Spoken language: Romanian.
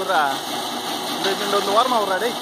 விட்றா இந்த இந்த இந்த ஓரமாக விட்றா டேய்